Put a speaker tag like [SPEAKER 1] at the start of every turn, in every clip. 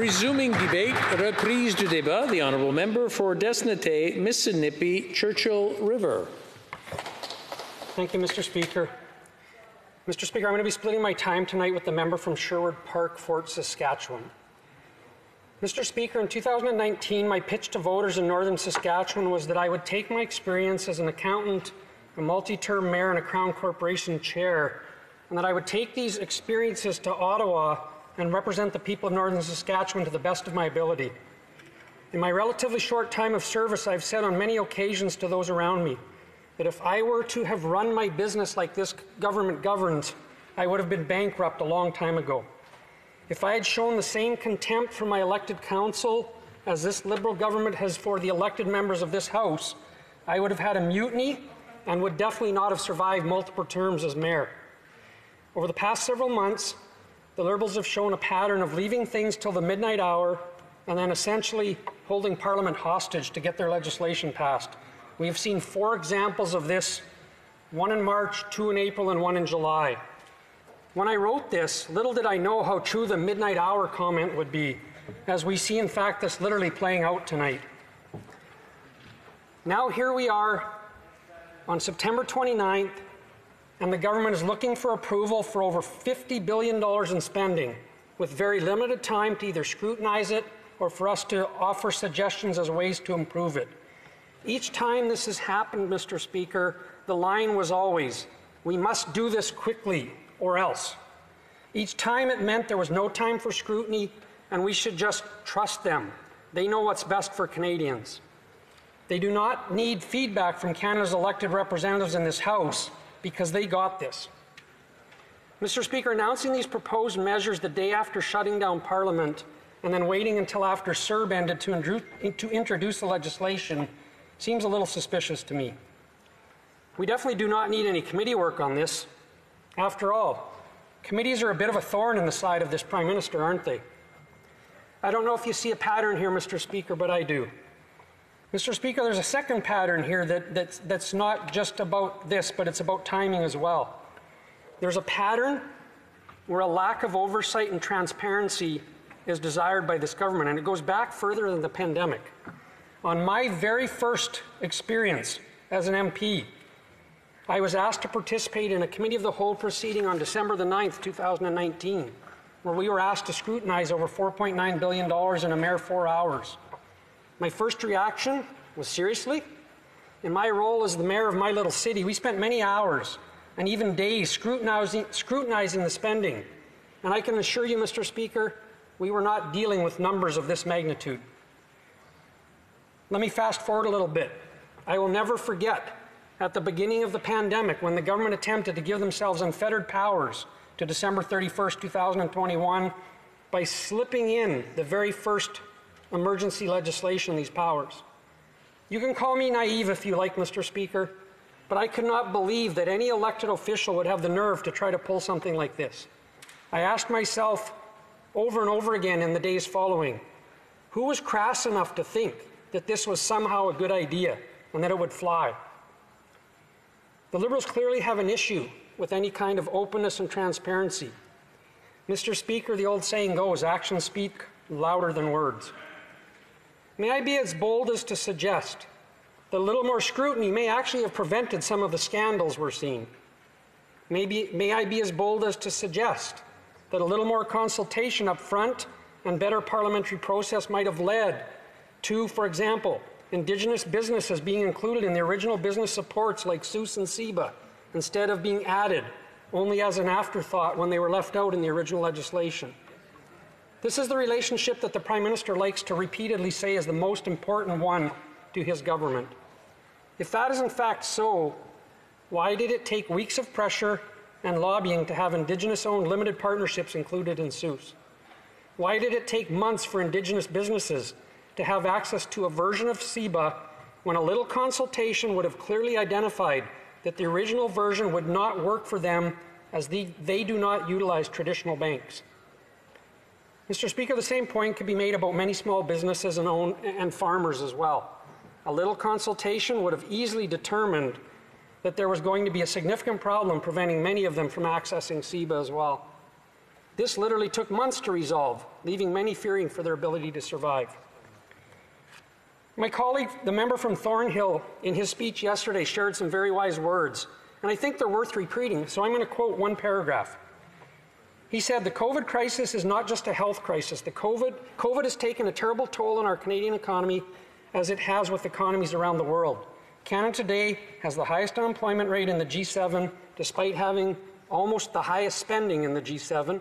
[SPEAKER 1] Resuming debate, reprise du débat, the honourable member for Desnethé, Missinippi, Churchill River.
[SPEAKER 2] Thank you, Mr. Speaker. Mr. Speaker, I'm going to be splitting my time tonight with the member from Sherwood Park, Fort Saskatchewan. Mr. Speaker, in 2019, my pitch to voters in northern Saskatchewan was that I would take my experience as an accountant, a multi term mayor, and a Crown Corporation chair, and that I would take these experiences to Ottawa and represent the people of northern Saskatchewan to the best of my ability. In my relatively short time of service, I've said on many occasions to those around me that if I were to have run my business like this government governs, I would have been bankrupt a long time ago. If I had shown the same contempt for my elected council as this Liberal government has for the elected members of this House, I would have had a mutiny and would definitely not have survived multiple terms as mayor. Over the past several months, the Liberals have shown a pattern of leaving things till the midnight hour and then essentially holding Parliament hostage to get their legislation passed. We have seen four examples of this one in March, two in April, and one in July. When I wrote this, little did I know how true the midnight hour comment would be, as we see, in fact, this literally playing out tonight. Now, here we are on September 29th, and the government is looking for approval for over $50 billion in spending, with very limited time to either scrutinize it or for us to offer suggestions as ways to improve it. Each time this has happened, Mr. Speaker, the line was always we must do this quickly or else. Each time it meant there was no time for scrutiny and we should just trust them. They know what's best for Canadians. They do not need feedback from Canada's elected representatives in this House because they got this. Mr. Speaker, announcing these proposed measures the day after shutting down Parliament and then waiting until after CERB ended to, to introduce the legislation seems a little suspicious to me. We definitely do not need any committee work on this. After all, committees are a bit of a thorn in the side of this Prime Minister, aren't they? I don't know if you see a pattern here, Mr. Speaker, but I do. Mr. Speaker, there's a second pattern here that, that's, that's not just about this, but it's about timing as well. There's a pattern where a lack of oversight and transparency is desired by this government, and it goes back further than the pandemic. On my very first experience as an MP, I was asked to participate in a committee of the whole proceeding on December the 9th, 2019, where we were asked to scrutinize over $4.9 billion in a mere four hours. My first reaction was seriously? In my role as the mayor of my little city, we spent many hours and even days scrutinizing, scrutinizing the spending. And I can assure you, Mr. Speaker, we were not dealing with numbers of this magnitude. Let me fast forward a little bit. I will never forget at the beginning of the pandemic when the government attempted to give themselves unfettered powers to December 31st, 2021 by slipping in the very first emergency legislation, these powers. You can call me naive if you like, Mr. Speaker, but I could not believe that any elected official would have the nerve to try to pull something like this. I asked myself over and over again in the days following who was crass enough to think that this was somehow a good idea and that it would fly? The Liberals clearly have an issue with any kind of openness and transparency. Mr. Speaker, the old saying goes actions speak louder than words. May I be as bold as to suggest that a little more scrutiny may actually have prevented some of the scandals we're seeing? Maybe, may I be as bold as to suggest that a little more consultation up front and better parliamentary process might have led to, for example, Indigenous businesses being included in the original business supports like SUS and CEBA instead of being added only as an afterthought when they were left out in the original legislation. This is the relationship that the Prime Minister likes to repeatedly say is the most important one to his government. If that is in fact so, why did it take weeks of pressure and lobbying to have Indigenous owned limited partnerships included in SUS? Why did it take months for Indigenous businesses to have access to a version of CEBA when a little consultation would have clearly identified that the original version would not work for them as the, they do not utilize traditional banks. Mr. Speaker, the same point could be made about many small businesses and, own, and farmers as well. A little consultation would have easily determined that there was going to be a significant problem preventing many of them from accessing CEBA as well. This literally took months to resolve, leaving many fearing for their ability to survive. My colleague, the member from Thornhill, in his speech yesterday shared some very wise words, and I think they're worth repeating, so I'm going to quote one paragraph. He said, The COVID crisis is not just a health crisis. The COVID, COVID has taken a terrible toll on our Canadian economy as it has with economies around the world. Canada today has the highest unemployment rate in the G7, despite having almost the highest spending in the G7.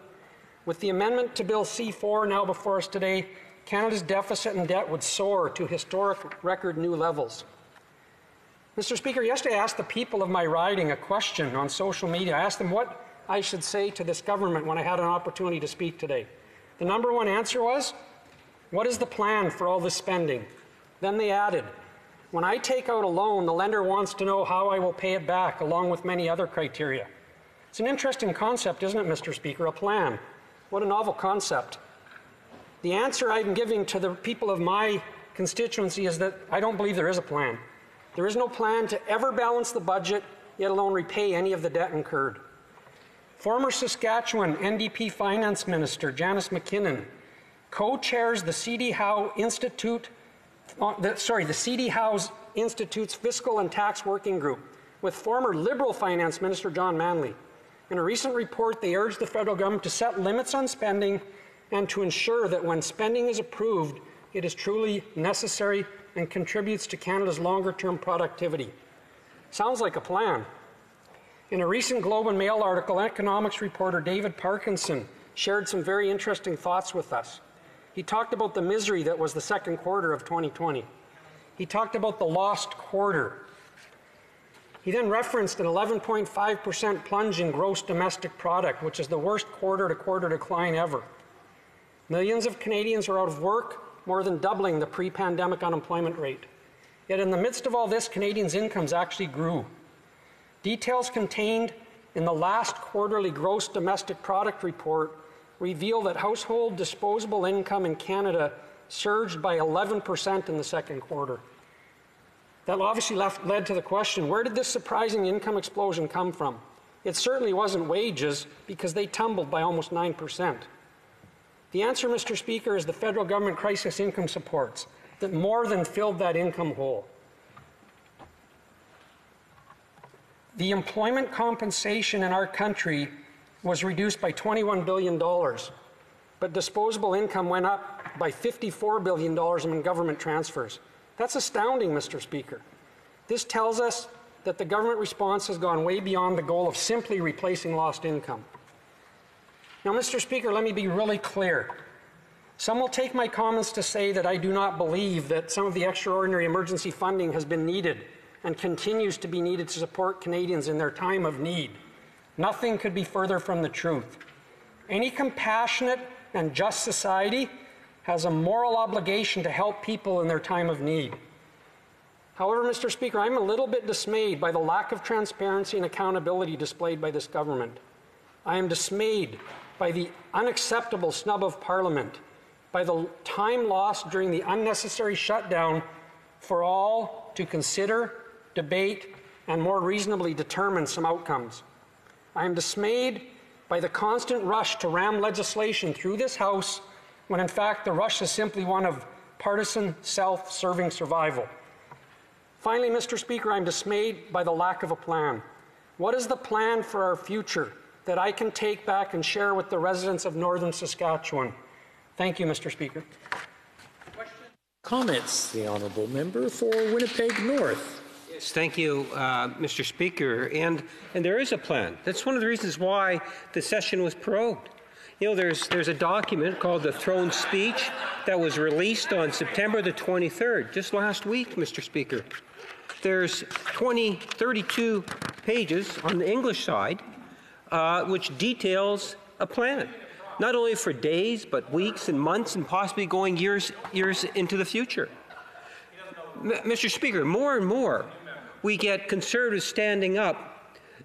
[SPEAKER 2] With the amendment to Bill C4 now before us today, Canada's deficit and debt would soar to historic record new levels. Mr. Speaker, yesterday I asked the people of my riding a question on social media. I asked them what I should say to this government when I had an opportunity to speak today. The number one answer was, What is the plan for all this spending? Then they added, When I take out a loan, the lender wants to know how I will pay it back, along with many other criteria. It's an interesting concept, isn't it, Mr. Speaker? A plan. What a novel concept. The answer I'm giving to the people of my constituency is that I don't believe there is a plan. There is no plan to ever balance the budget, yet alone repay any of the debt incurred. Former Saskatchewan NDP Finance Minister Janice McKinnon co chairs the CD Howe Institute uh, the, sorry, the C.D. Institute's Fiscal and Tax Working Group with former Liberal Finance Minister John Manley. In a recent report, they urged the federal government to set limits on spending and to ensure that when spending is approved, it is truly necessary and contributes to Canada's longer term productivity. Sounds like a plan. In a recent Globe and Mail article, economics reporter David Parkinson shared some very interesting thoughts with us. He talked about the misery that was the second quarter of 2020. He talked about the lost quarter. He then referenced an 11.5% plunge in gross domestic product, which is the worst quarter to quarter decline ever. Millions of Canadians are out of work, more than doubling the pre pandemic unemployment rate. Yet, in the midst of all this, Canadians' incomes actually grew. Details contained in the last quarterly gross domestic product report reveal that household disposable income in Canada surged by 11% in the second quarter. That obviously left, led to the question where did this surprising income explosion come from? It certainly wasn't wages because they tumbled by almost 9%. The answer, Mr. Speaker, is the federal government crisis income supports that more than filled that income hole. The employment compensation in our country was reduced by $21 billion, but disposable income went up by $54 billion in government transfers. That's astounding, Mr. Speaker. This tells us that the government response has gone way beyond the goal of simply replacing lost income. Now, Mr. Speaker, let me be really clear. Some will take my comments to say that I do not believe that some of the extraordinary emergency funding has been needed and continues to be needed to support Canadians in their time of need. Nothing could be further from the truth. Any compassionate and just society has a moral obligation to help people in their time of need. However, Mr. Speaker, I'm a little bit dismayed by the lack of transparency and accountability displayed by this government. I am dismayed by the unacceptable snub of Parliament, by the time lost during the unnecessary shutdown for all to consider, debate, and more reasonably determine some outcomes. I am dismayed by the constant rush to ram legislation through this House when, in fact, the rush is simply one of partisan, self serving survival. Finally, Mr. Speaker, I'm dismayed by the lack of a plan. What is the plan for our future that I can take back and share with the residents of northern Saskatchewan? Thank you, Mr. Speaker.
[SPEAKER 1] Comments, the honourable member for Winnipeg North.
[SPEAKER 3] Yes, thank you, uh, Mr. Speaker. And, and there is a plan. That's one of the reasons why the session was prorogued. You know, there's, there's a document called the Throne Speech that was released on September the 23rd, just last week, Mr. Speaker. There's 20, 32 pages on the English side, uh, which details a plan, not only for days, but weeks and months, and possibly going years, years into the future. M- Mr. Speaker, more and more, we get conservatives standing up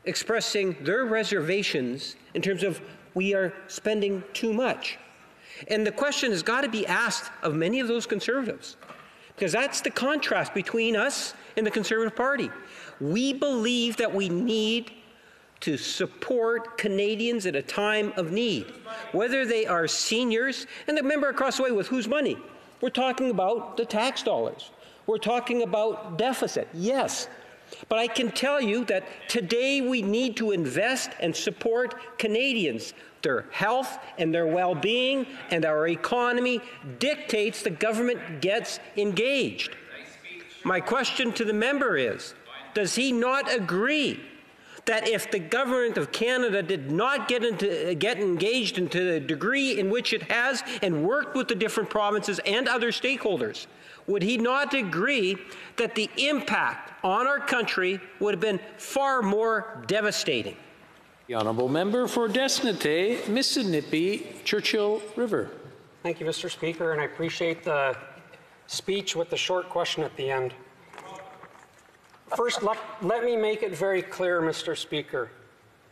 [SPEAKER 3] expressing their reservations in terms of we are spending too much. And the question has got to be asked of many of those conservatives, because that's the contrast between us and the Conservative Party. We believe that we need to support Canadians at a time of need, whether they are seniors, and the member across the way with whose money? We're talking about the tax dollars. We're talking about deficit, yes. But I can tell you that today we need to invest and support Canadians. Their health and their well being and our economy dictates the government gets engaged. My question to the member is Does he not agree that if the government of Canada did not get, into, get engaged into the degree in which it has and worked with the different provinces and other stakeholders, would he not agree that the impact on our country would have been far more devastating?
[SPEAKER 1] The honourable member for Desnethé, Missinippi, Churchill River.
[SPEAKER 2] Thank you, Mr. Speaker, and I appreciate the speech with the short question at the end. First, let, let me make it very clear, Mr. Speaker.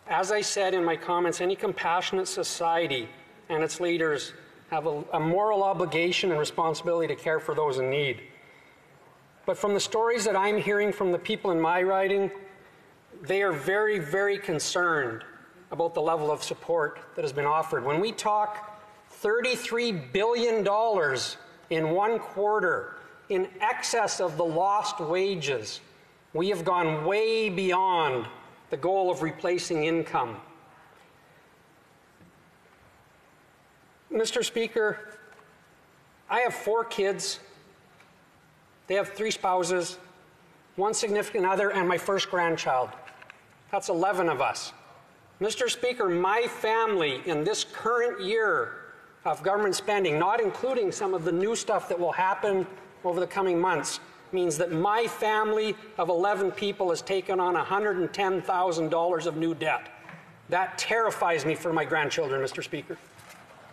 [SPEAKER 2] As I said in my comments, any compassionate society and its leaders have a, a, moral obligation and responsibility to care for those in need. But from the stories that I'm hearing from the people in my riding, they are very, very concerned about the level of support that has been offered. When we talk $33 billion in one quarter in excess of the lost wages, we have gone way beyond the goal of replacing income. Mr. Speaker, I have four kids. They have three spouses, one significant other, and my first grandchild. That's 11 of us. Mr. Speaker, my family in this current year of government spending, not including some of the new stuff that will happen over the coming months, means that my family of 11 people has taken on $110,000 of new debt. That terrifies me for my grandchildren, Mr. Speaker.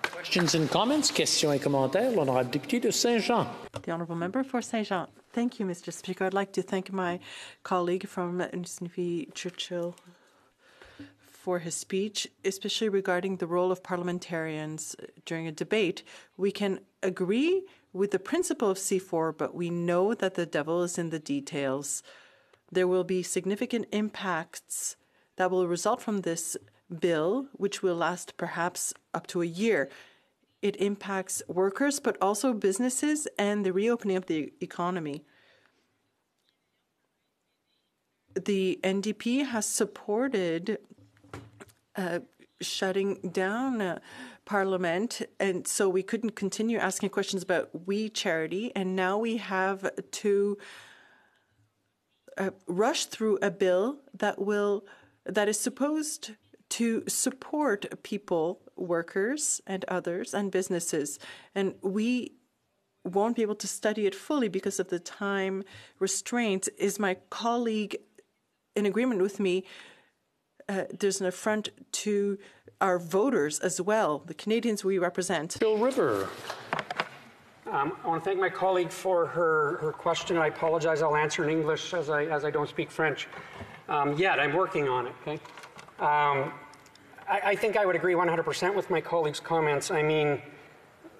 [SPEAKER 1] Questions and comments? Questions et commentaires. L'honorable député de Saint-Jean.
[SPEAKER 4] The honourable member for Saint-Jean. Thank you, Mr. Speaker. I'd like to thank my colleague from Sniffy Churchill for his speech, especially regarding the role of parliamentarians uh, during a debate. We can agree with the principle of C4, but we know that the devil is in the details. There will be significant impacts that will result from this bill, which will last perhaps up to a year. It impacts workers, but also businesses and the reopening of the economy. The NDP has supported uh, shutting down uh, Parliament, and so we couldn't continue asking questions about We Charity, and now we have to uh, rush through a bill that will that is supposed to support people, workers, and others, and businesses. And we won't be able to study it fully because of the time restraints. Is my colleague in agreement with me? Uh, there's an affront to our voters as well, the Canadians we represent.
[SPEAKER 1] Bill River.
[SPEAKER 2] Um, I want to thank my colleague for her, her question. I apologize. I'll answer in English as I, as I don't speak French um, yet. I'm working on it. Okay. Um, I, I, think I would agree 100% with my colleague's comments. I mean,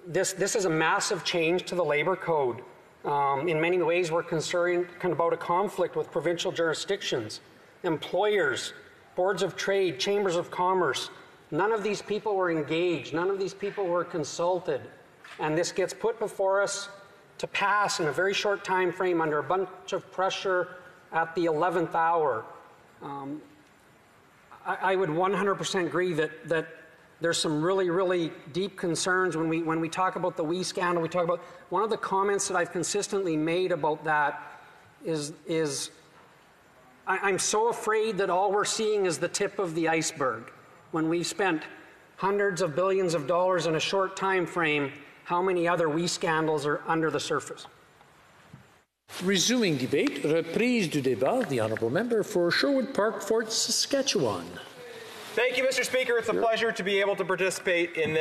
[SPEAKER 2] this, this is a massive change to the labor code. Um, in many ways, we're concerned about a conflict with provincial jurisdictions, employers, boards of trade, chambers of commerce. None of these people were engaged, none of these people were consulted. And this gets put before us to pass in a very short time frame under a bunch of pressure at the 11th hour. Um, I, I would 100% agree that, that there's some really, really deep concerns when we, when we talk about the WE scandal. We talk about one of the comments that I've consistently made about that is, is I, am so afraid that all we're seeing is the tip of the iceberg. When we've spent hundreds of billions of dollars in a short time frame, how many other WE scandals are under the surface?
[SPEAKER 1] Resuming debate, reprise du débat, the honourable member for Sherwood Park, Fort Saskatchewan.
[SPEAKER 5] Thank you, Mr. Speaker. It's a pleasure to be able to participate in this.